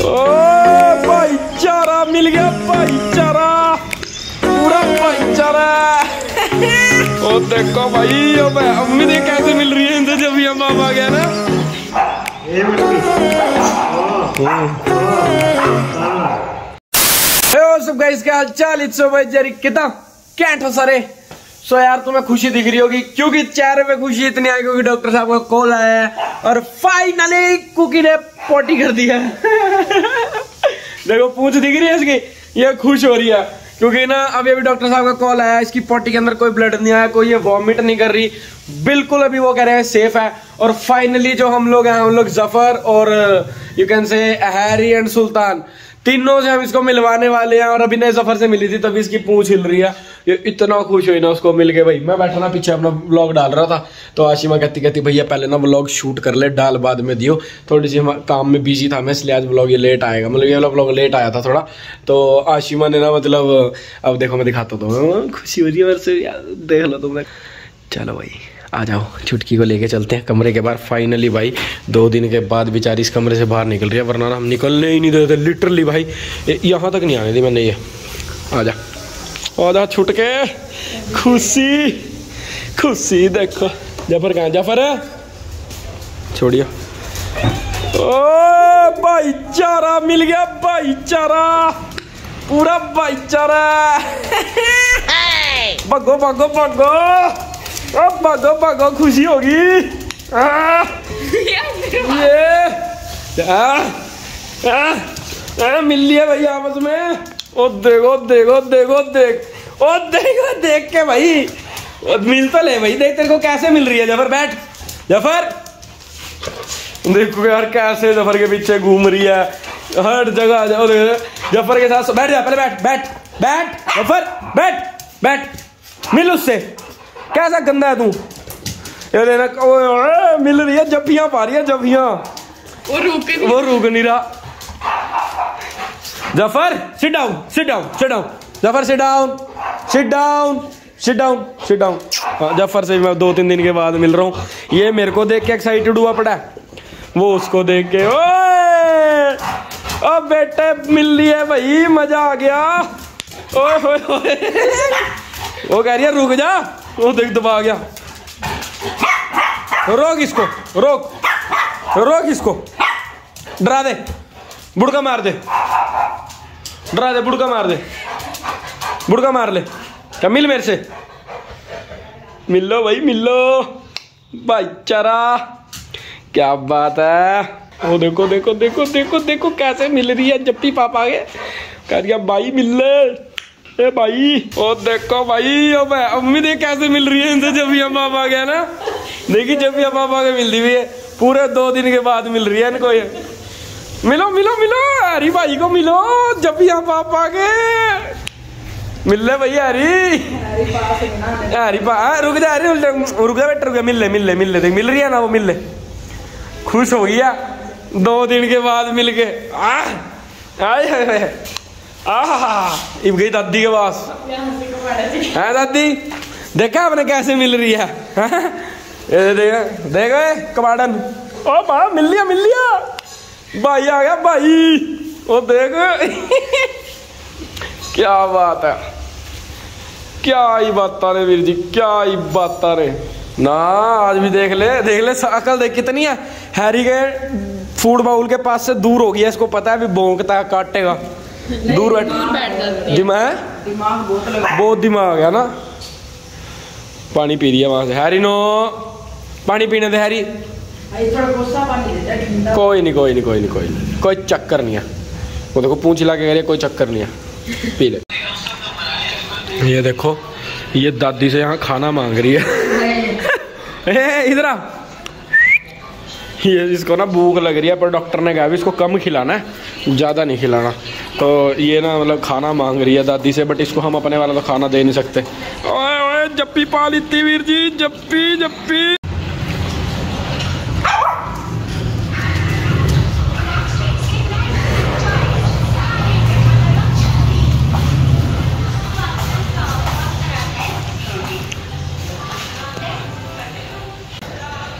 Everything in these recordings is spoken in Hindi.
ओ भाईचारा मिल गया भाईचारा। पूरा भाईचारा। ओ देखो भाई अम्मी देख कैसे मिल रही है इनसे जब ये मामा आ गया ना। सब गाइस क्या हालचाल इट्स जरी कितना कैंट हो सारे। सो यार तुम्हें खुशी दिख रही होगी क्योंकि चेहरे पे खुशी इतनी आई क्योंकि डॉक्टर साहब का कॉल आया है। और फाइनली कुकी ने पोटी कर दिया। देखो, पूछ दिख रही है इसकी। ये खुश हो रही है, क्योंकि ना, अभी अभी डॉक्टर साहब का कॉल आया, इसकी पॉटी के अंदर कोई ब्लड नहीं आया, कोई ये वॉमिट नहीं कर रही। बिल्कुल अभी वो कह रहे हैं सेफ़ है। और फाइनली जो हम लोग हैं, हम लोग ज़फ़र और you can say Harry and Sultan तीनों से हम इसको मिलवाने वाले हैं और अभी नए सफ़र से मिली थी तभी इसकी पूंछ हिल रही है। ये इतना खुश हुई ना उसको मिल के भाई। मैं बैठा ना पीछे अपना ब्लॉग डाल रहा था तो आशिमा कहती कहती, भैया, पहले ना ब्लॉग शूट कर ले, डाल बाद में दियो। थोड़ी सी काम में बिज़ी था मैं, इसलिए आज ब्लॉग ये लेट आएगा। मतलब ये वाला ब्लॉग लेट आया था थोड़ा। तो आशिमा ने ना मतलब अब देखो मैं दिखाता हूँ। खुशी हो रही है मेरे से देख लो तुमने। चलो भाई। आ जाओ चुटकी को लेके चलते हैं कमरे के बाहर। फाइनली भाई दो दिन के बाद बेचारी इस कमरे से बाहर निकल रही है वरना हम निकलने ही नहीं देते लिटरली भाई। यहाँ तक नहीं आने दी मैंने ये। आ जा। आ जा छुट के। खुशी। खुशी देखो। ज़फ़र कहाँ ज़फ़र? छोड़िए ओ भाईचारा मिल गया भाईचारा। पूरा भाईचारा। भगो भगो भगो। अब भागो भागो खुशी होगी ये आ, आ, आ, मिल लिया भाई आपस में ओ देखो देखो देखो देख ओ देखो देख के भाई मिल तो ले भाई देख तेरे को कैसे मिल रही है ज़फ़र बैठ ज़फ़र देखो यार कैसे ज़फ़र के पीछे घूम रही है हर जगह जाओ देखो ज़फ़र के साथ बैठ जा पहले बैठ बैठ बैठ ज़फ़र बैठ बैठ मिल उससे कैसा गंदा है तू? ये देना ओए ओए, मिल रही है जबियाँ पा रही है जबियाँ वो रुक नहीं वो रुक नहीं रहा। Zafar sit down sit down sit down Zafar sit down sit down sit down sit down Zafar से मैं दो तीन दिन के बाद मिल रहा हूँ। ये मेरे को देख के एक्साइटेड हुआ पड़ा वो उसको देख के ओए ओ बेटे मिल रही है भाई मज़ा आ गया। ओए होए होए वो कह रही है रुक जा। वो देख दबा आ गया। रोक इसको, रोक रोक इसको। डरा दे, बुड़का मार दे। डरा दे, बुड़का मार दे। बुड़का मार ले। क्या, मिल मेरे से? मिल लो भाई, मिल। लो भाईचारा, क्या बात है? वो देखो देखो देखो देखो देखो, कैसे मिल रही है जब भी पापा के। कह रही भाई, मिल ले। ए भाई, ओ देखो भाई, ओ भाई अम्मी देख कैसे मिल रही है इनसे जब भी हम पापा गया ना? देखी जब भी पापा के मिलती हुई है। पूरे दो दिन के बाद मिल रही है इनको ये। मिलो मिलो मिलो, हरी भाई को मिलो, जब भी हम पापा के मिल ले भैया, हरी। हरी पा रुक जा हरी रुक जा बेटा रुक जा, मिल ले मिल ले मिल ले, देख, मिल रही है ना वो, मिल ले। खुश हो गया दो दिन के बाद मिल के, आ आय हाय हाय आह गई दादी के पास। है दादी? देखा आपने कैसे मिल रही है? देख देख कबाड़न। ओ बा मिल लिया मिल लिया। भाई आ गया, भाई। ओ देख। क्या बात है। क्या ही बात रे वीर जी, क्या ही बात रे। ना, आज भी देख ले देख ले अकल देख कितनी है। हैरी के फ़ूड बाउल के पास से दूर हो गया इसको पता है भी भोंकता काटेगा। दूर बैठ दिमाग बहुत दिमाग है ना? पानी पी रही है वहाँ से। Harry no. पानी पीने दे हैरी। कोई नहीं कोई नहीं कोई नहीं कोई नहीं। कोई चक्कर नहीं है। वो देखो पूंछ ला के कह रही कोई चक्कर नहीं है। पी ले। ये देखो ये दादी से यहाँ खाना मांग रही है। ए, इधर आ। ये इसको ना भूख लग रही है पर डॉक्टर ने कहा भी इसको कम खिलाना है ज़्यादा नहीं खिलाना। तो ये ना मतलब खाना मांग रही है दादी से बट इसको हम अपने वाला तो खाना दे नहीं सकते। ओए ओए, जप्पी पा लीती वीर जी, जप्पी जप्पी।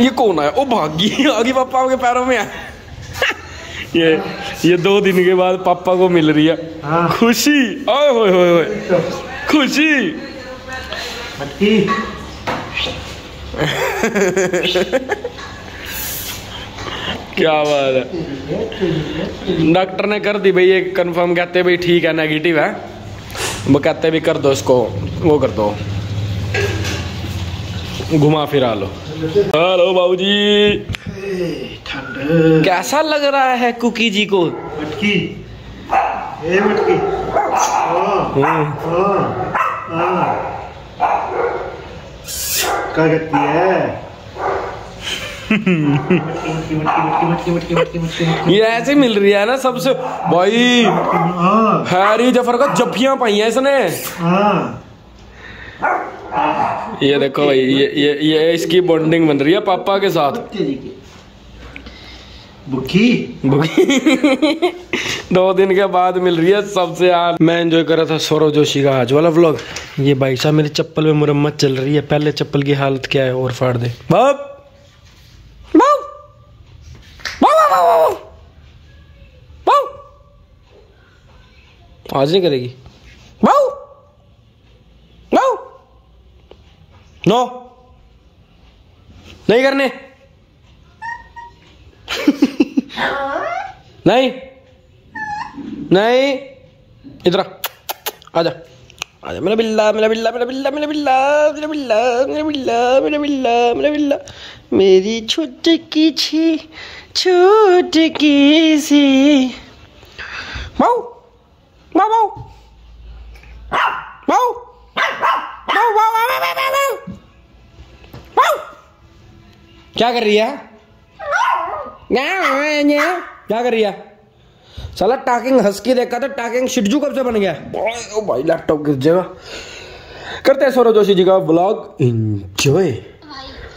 ये कौन है? ओ भागी, आगे पापा के पैरों में है। ये ये दो दिन के बाद पापा को मिल रही है। हाँ। खुशी। ओए होए होए होए। खुशी। क्या बात है। डॉक्टर ने कर दी भाई ये कंफर्म कहते भाई ठीक है नेगेटिव है। वो कहते भी कर दो इसको वो कर दो। घुमा फिरा लो। हेलो बाबूजी। ठंड कैसा लग रहा है कुकी जी को? मटकी। ए मटकी। हाँ, हाँ। हाँ, क्या करती है? ये ऐसे मिल रही है ना सबसे। भाई हैरी ज़फ़र का जफिया पाई है इसने। ये देखो भाई ये ये ये इसकी बॉन्डिंग बन रही है पापा के साथ। तेरी की बुकी दो दिन के बाद मिल रही है सबसे यार मैं एंजॉय कर रहा था सौरव जोशी का आज वाला व्लॉग ये भाई साहब मेरी चप्पल में मुरम्मत चल रही है। पहले चप्पल की हालत क्या है और फाड़ दे। बाप! आज नहीं करेगी? नो नहीं करने। नहीं? नहीं? इधर आ। आजा। आजा। मेरा बिल्ला मेरा बिल्ला मेरा बिल्ला मेरा बिल्ला मेरा बिल्ला मेरा बिल्ला मेरा बिल्ला मेरा बिल्ला। मेरी छुटकी छी छुटकी सी। माऊ माऊ माऊ माऊ माऊ माऊ माऊ माऊ क्या कर रही है? क्या कर रही है? साला टाकिंग हस्की देखा था टाकिंग शिटजू कब से बन गया? ओ भाई लैपटॉप गिर जाएगा करते हैं सौरभ जोशी जी का ब्लॉग एंजॉय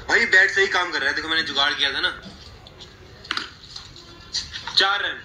भाई बैट सही काम कर रहा है। देखो मैंने जुगाड़ किया था ना। चार रन।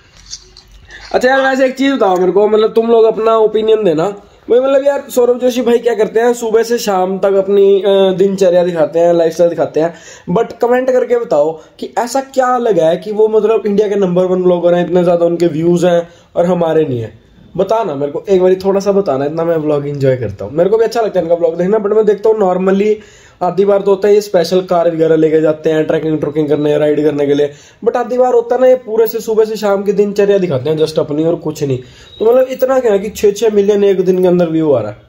अच्छा यार वैसे एक चीज़ बताओ मेरे को मतलब तुम लोग अपना ओपिनियन देना। वही मतलब यार, सौरभ जोशी भाई क्या करते हैं, सुबह से शाम तक अपनी दिनचर्या दिखाते हैं लाइफस्टाइल दिखाते हैं बट कमेंट करके बताओ कि ऐसा क्या लगा है कि वो मतलब इंडिया के नंबर वन ब्लॉगर हैं, इतने ज़्यादा उनके व्यूज़ हैं और हमारे नहीं है। बताना मेरे को, एक बार थोड़ा सा बताना, इतना मैं ब्लॉग इंजॉय करता हूँ। मेरे को भी अच्छा लगता है इनका ब्लॉग देखना बट मैं देखता हूँ नॉर्मली आधी बार तो होता है ये स्पेशल कार वगैरह लेके जाते हैं ट्रैकिंग ट्रुकिंग करने राइड करने के लिए। बट आधी बार होता है ना ये पूरे से सुबह से शाम की दिनचर्या दिखाते हैं जस्ट अपनी और कुछ नहीं। तो मतलब इतना क्या है कि छह छह मिलियन एक दिन के अंदर व्यू आ रहा है।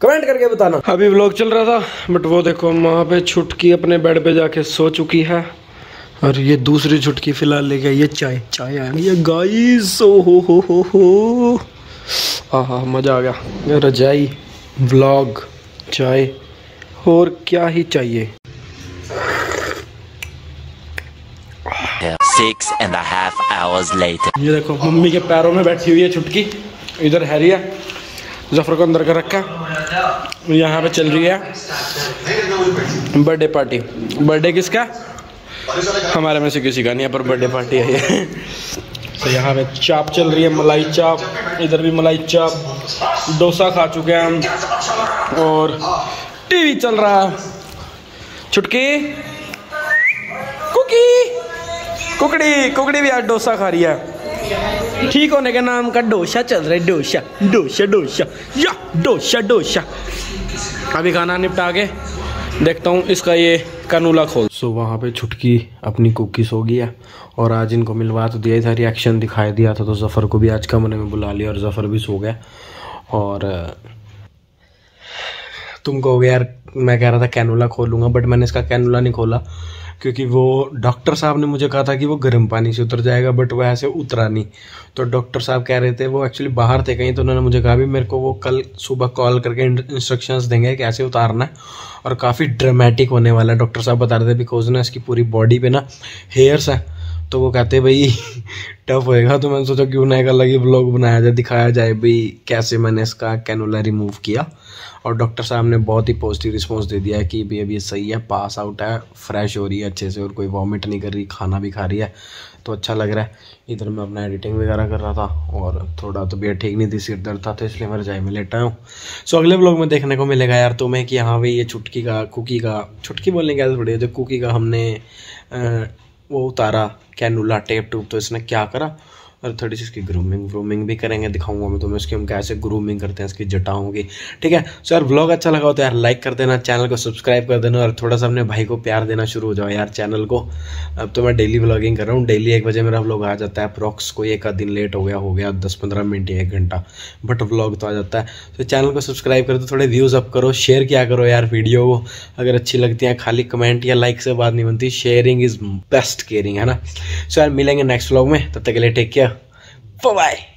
कमेंट करके बताना। अभी व्लॉग चल रहा था बट वो देखो, वहाँ पे छुटकी अपने बेड पे जाके सो चुकी है। और ये दूसरी छुटकी फ़िलहाल लेके आई ये चाय। चाय आ गई है गाइस ओ हो हो हो हो। आहा, मज़ा आ गया। रजाई व्लॉग चाय। और क्या ही चाहिए? Six and a half hours later. ये देखो मम्मी के पैरों में बैठी हुई है छुटकी इधर हैरी है ज़फ़र को अंदर कर रखा। यहाँ पे चल रही है। बर्थडे पार्टी बर्थडे किसका? हमारे में से किसी का नहीं है पर बर्थडे पार्टी है ये। तो यहाँ पे चाप चल रही है मलाई चाप। इधर भी मलाई चाप। डोसा खा चुके हैं हम। और टीवी चल रहा। छुटकी। कुकी। कुकड़ी कुकड़ी भी आज डोसा खा रही है। ठीक होने के नाम का डोसा चल रहा है, डोसा डोसा डोसा। या, डोसा डोसा। अभी खाना निपटा के देखता हूँ इसका ये कनूला खोल। सो वहाँ पे छुटकी अपनी कुकी सो गया और आज इनको मिलवा तो दिया था रिएक्शन दिखाई दिया था तो जफ़र को भी आज कमरे में बुला लिया और जफ़र भी सो गया। और तुम कहोगे, यार, मैं कह रहा था कैनुला खोलूँगा बट मैंने इसका कैनुला नहीं खोला. क्योंकि वो डॉक्टर साहब ने मुझे कहा था कि वो गर्म पानी से उतर जाएगा बट वो ऐसे उतरा नहीं। तो डॉक्टर साहब कह रहे थे, वो एक्चुअली बाहर थे कहीं तो उन्होंने मुझे कहा भी मेरे को वो कल सुबह कॉल करके इंस्ट्रक्शंस देंगे कैसे उतारना है। और काफ़ी ड्रामेटिक होने वाला है। डॉक्टर साहब बता रहे थे बिकॉज़ ना इसकी पूरी बॉडी पे ना हेयर्स है। तो वो कहते भाई टफ होएगा। तो मैंने सोचा, क्यों ना एक अलग ही ब्लॉग बनाया जाए, दिखाया जाए, भाई, कैसे मैंने इसका कैनुला रिमूव किया? और डॉक्टर साहब ने बहुत ही पॉजिटिव रिस्पॉन्स दे दिया कि, भाई, अभी सही है पास आउट है फ्रेश हो रही है अच्छे से और कोई वॉमिट नहीं कर रही, खाना भी खा रही है तो अच्छा लग रहा है। इधर मैं अपना एडिटिंग वगैरह कर रहा था और थोड़ा तो तबीयत ठीक नहीं थी, सिर दर्द था तो इसलिए मैं रजाई में लेटा हूँ। सो अगले ब्लॉग में देखने को मिलेगा यार तुम्हें कि हाँ भाई ये छुटकी का कुकी का छुटकी बोलने की आदत बढ़िया, जो कुकी का हमने वो उतारा कैनुला टेप टूप तो इसने क्या करा? और थोड़ी सी इसकी ग्रूमिंग व्रूमिंग भी करेंगे, दिखाऊँगा मैं तुम्हें इसकी हम कैसे ग्रूमिंग करते हैं, इसकी जटाओं की ठीक है? सो यार ब्लॉग अच्छा लगा हो तो यार लाइक कर देना चैनल को सब्सक्राइब कर देना और थोड़ा सा अपने भाई को प्यार देना शुरू हो जाओ यार चैनल को। अब तो मैं डेली व्लॉगिंग कर रहा हूँ डेली एक बजे मेरा ब्लॉग आ जाता है अप्रॉक्स कोई एक दिन लेट हो गया हो गया दस पंद्रह मिनट या एक घंटा बट व्लॉग तो आ जाता है। तो चैनल को सब्सक्राइब कर दो थोड़े व्यूज़ अप करो शेयर किया करो यार वीडियो को। अगर अच्छी लगती है, खाली कमेंट या लाइक से बात नहीं बनती शेयरिंग इज़ बेस्ट केयरिंग है ना? सो यार मिलेंगे नेक्स्ट ब्लॉग में, तब तक के लिए टेक केयर Bye bye.